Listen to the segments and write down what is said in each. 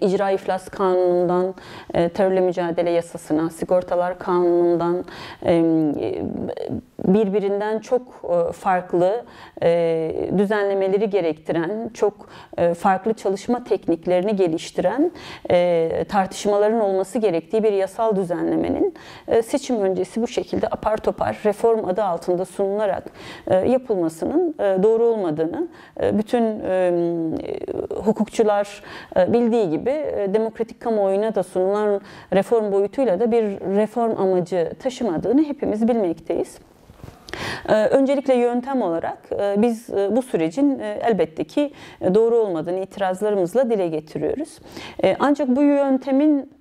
İcra İflas Kanunu'ndan e, terörle mücadele yasasına, sigortalar kanunundan e, birbirinden çok e, farklı düzenlemeleri gerektiren, çok farklı çalışma tekniklerini geliştiren tartışmaların olması gerektiği bir yasal düzenlemenin seçim öncesi bu şekilde apar topar reform adı altında sunularak yapılmasının doğru olmadığını bütün hukukçular bildiği gibi demokratik kamuoyuna da sunulan reform boyutuyla da bir reform amacı taşımadığını hepimiz bilmekteyiz. Ee, öncelikle yöntem olarak e, biz e, bu sürecin e, elbette ki doğru olmadığını itirazlarımızla dile getiriyoruz. Ancak bu yöntemin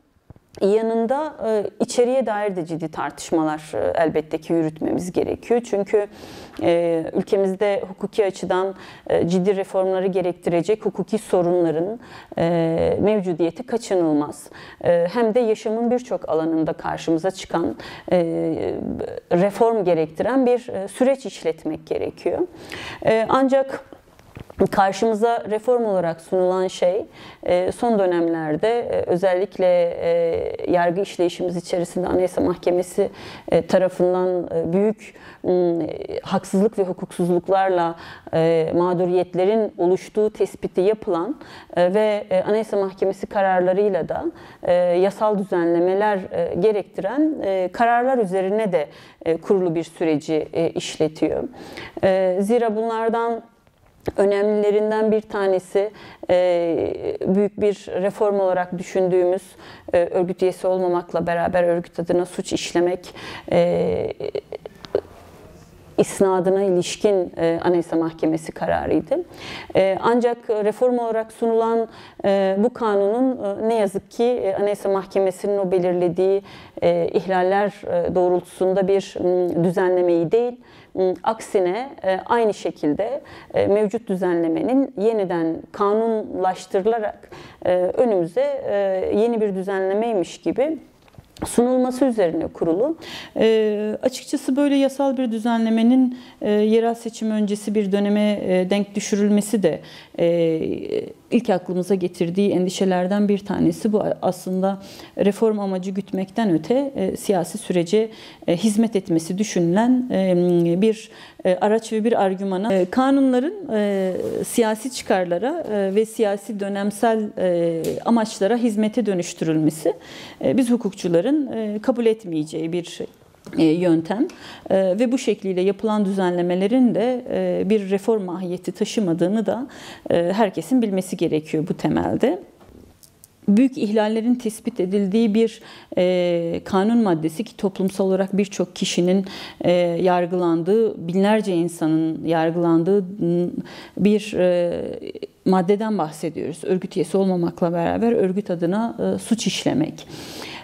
yanında e, içeriye dair de ciddi tartışmalar e, elbette ki yürütmemiz gerekiyor. Çünkü e, ülkemizde hukuki açıdan ciddi reformları gerektirecek hukuki sorunların mevcudiyeti kaçınılmaz. Hem de yaşamın birçok alanında karşımıza çıkan reform gerektiren bir süreç işletmek gerekiyor. Ancak Karşımıza reform olarak sunulan şey e, son dönemlerde e, özellikle e, yargı işleyişimiz içerisinde Anayasa Mahkemesi tarafından büyük haksızlık ve hukuksuzluklarla mağduriyetlerin oluştuğu tespiti yapılan ve Anayasa Mahkemesi kararlarıyla da yasal düzenlemeler gerektiren kararlar üzerine de kurulu bir süreci işletiyor. Zira bunlardan önemlilerinden bir tanesi e, büyük bir reform olarak düşündüğümüz e, örgüt üyesi olmamakla beraber örgüt adına suç işlemek e, isnadına ilişkin e, Anayasa Mahkemesi kararıydı. E, ancak reform olarak sunulan e, bu kanunun e, ne yazık ki e, Anayasa Mahkemesi'nin o belirlediği e, ihlaller e, doğrultusunda bir m, düzenlemeyi değil, aksine e, aynı şekilde e, mevcut düzenlemenin yeniden kanunlaştırılarak e, önümüze yeni bir düzenlemeymiş gibi sunulması üzerine kurulu. E, açıkçası böyle yasal bir düzenlemenin e, yerel seçim öncesi bir döneme e, denk düşürülmesi de e, ilk aklımıza getirdiği endişelerden bir tanesi bu. Aslında reform amacı gütmekten öte e, siyasi sürece e, hizmet etmesi düşünülen e, bir e, araç ve bir argümana e, kanunların e, siyasi çıkarlara e, ve siyasi dönemsel e, amaçlara hizmete dönüştürülmesi e, biz hukukçuların e, kabul etmeyeceği bir yöntem e, ve bu şekliyle yapılan düzenlemelerin de e, bir reform mahiyeti taşımadığını da herkesin bilmesi gerekiyor bu temelde büyük ihlallerin tespit edildiği bir e, kanun maddesi ki toplumsal olarak birçok kişinin e, yargılandığı, binlerce insanın yargılandığı bir e, maddeden bahsediyoruz. Örgüt üyesi olmamakla beraber örgüt adına e, suç işlemek.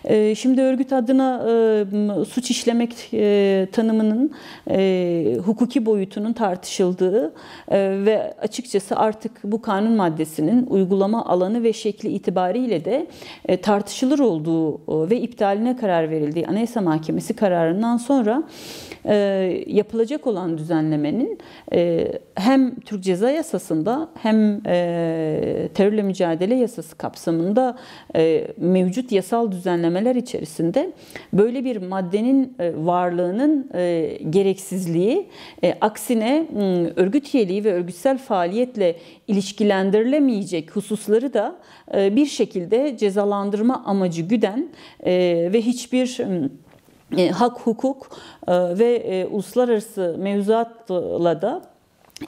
Ee, şimdi örgüt adına e, suç işlemek e, tanımının e, hukuki boyutunun tartışıldığı ve açıkçası artık bu kanun maddesinin uygulama alanı ve şekli itibariyle de tartışılır olduğu ve iptaline karar verildiği Anayasa Mahkemesi kararından sonra yapılacak olan düzenlemenin hem Türk Ceza Yasası'nda hem terörle mücadele yasası kapsamında mevcut yasal düzenleme düzenlemeler içerisinde böyle bir maddenin e, varlığının e, gereksizliği e, aksine örgüt üyeliği ve örgütsel faaliyetle ilişkilendirilemeyecek hususları da bir şekilde cezalandırma amacı güden ve hiçbir hak, hukuk ve uluslararası mevzuatla da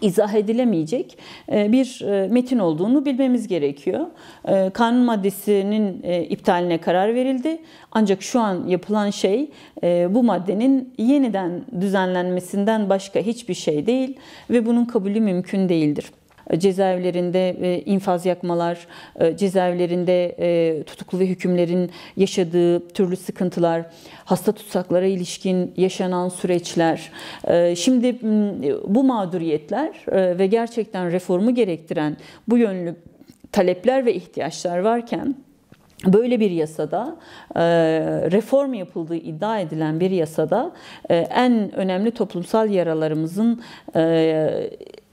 izah edilemeyecek e, bir e, metin olduğunu bilmemiz gerekiyor. E, kanun maddesinin iptaline karar verildi. Ancak şu an yapılan şey bu maddenin yeniden düzenlenmesinden başka hiçbir şey değil ve bunun kabulü mümkün değildir cezaevlerinde e, infaz yakmalar, e, cezaevlerinde e, tutuklu ve hükümlerin yaşadığı türlü sıkıntılar, hasta tutsaklara ilişkin yaşanan süreçler. Şimdi bu mağduriyetler ve gerçekten reformu gerektiren bu yönlü talepler ve ihtiyaçlar varken Böyle bir yasada reform yapıldığı iddia edilen bir yasada en önemli toplumsal yaralarımızın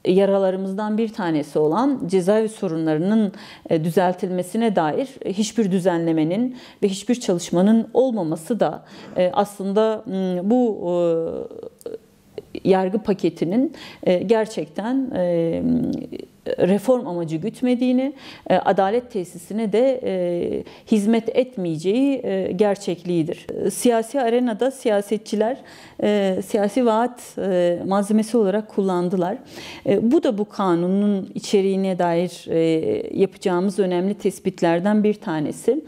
yaralarımızdan bir tanesi olan cezaevi sorunlarının e, düzeltilmesine dair hiçbir düzenlemenin ve hiçbir çalışmanın olmaması da e, aslında bu yargı paketinin gerçekten reform amacı gütmediğini, e, adalet tesisine de e, hizmet etmeyeceği e, gerçekliğidir. Siyasi arenada siyasetçiler siyasi vaat malzemesi olarak kullandılar. Bu da bu kanunun içeriğine dair yapacağımız önemli tespitlerden bir tanesi.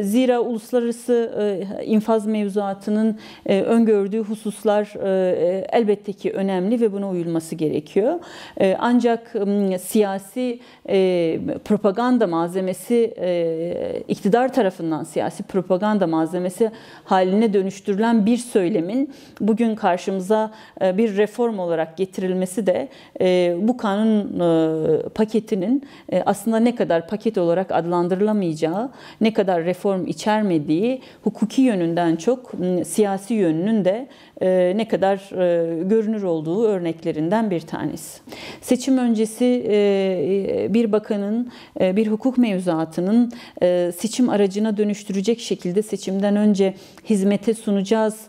Zira uluslararası infaz mevzuatının öngördüğü hususlar elbette ki önemli ve buna uyulması gerekiyor. Ancak siyasi e, propaganda malzemesi e, iktidar tarafından siyasi propaganda malzemesi haline dönüştürülen bir söylemin bugün karşımıza e, bir reform olarak getirilmesi de e, bu kanun e, paketinin e, aslında ne kadar paket olarak adlandırılamayacağı, ne kadar reform içermediği hukuki yönünden çok siyasi yönünün de e, ne kadar e, görünür olduğu örneklerinden bir tanesi. Seçim öncesi e, bir bakanın bir hukuk mevzuatının seçim aracına dönüştürecek şekilde seçimden önce hizmete sunacağız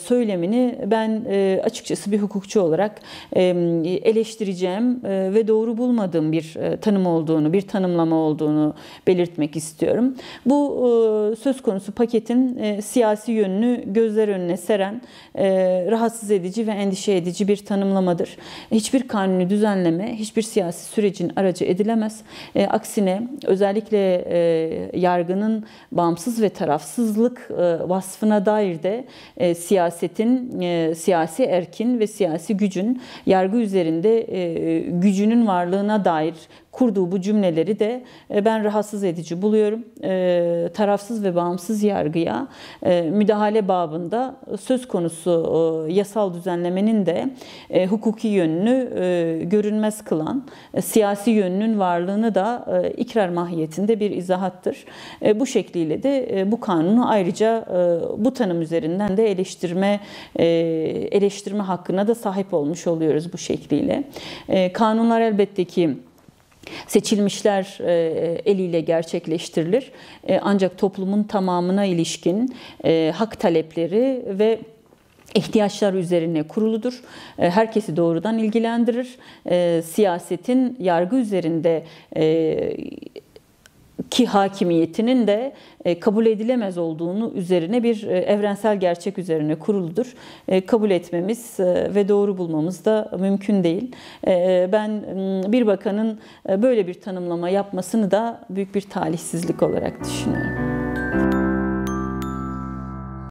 söylemini ben açıkçası bir hukukçu olarak eleştireceğim ve doğru bulmadığım bir tanım olduğunu, bir tanımlama olduğunu belirtmek istiyorum. Bu söz konusu paketin siyasi yönünü gözler önüne seren e, rahatsız edici ve endişe edici bir tanımlamadır. Hiçbir kanuni düzenleme, hiçbir siyasi sürecin aracı edilemez. E, aksine özellikle e, yargının bağımsız ve tarafsızlık vasfına dair de siyasetin, siyasi erkin ve siyasi gücün yargı üzerinde gücünün varlığına dair kurduğu bu cümleleri de e, ben rahatsız edici buluyorum. E, tarafsız ve bağımsız yargıya e, müdahale babında söz konusu yasal düzenlemenin de hukuki yönünü görünmez kılan, siyasi yönünün varlığını da ikrar mahiyetinde bir izahattır. Bu şekliyle de bu kanunu ayrıca bu tanım üzerinden de eleştirme eleştirme hakkına da sahip olmuş oluyoruz bu şekliyle. Kanunlar elbette ki seçilmişler e, eliyle gerçekleştirilir. E, ancak toplumun tamamına ilişkin e, hak talepleri ve ihtiyaçlar üzerine kuruludur. Herkesi doğrudan ilgilendirir. Siyasetin yargı üzerinde ki hakimiyetinin de e, kabul edilemez olduğunu üzerine bir e, evrensel gerçek üzerine kuruludur. E, kabul etmemiz ve doğru bulmamız da mümkün değil. Ben bir bakanın böyle bir tanımlama yapmasını da büyük bir talihsizlik olarak düşünüyorum.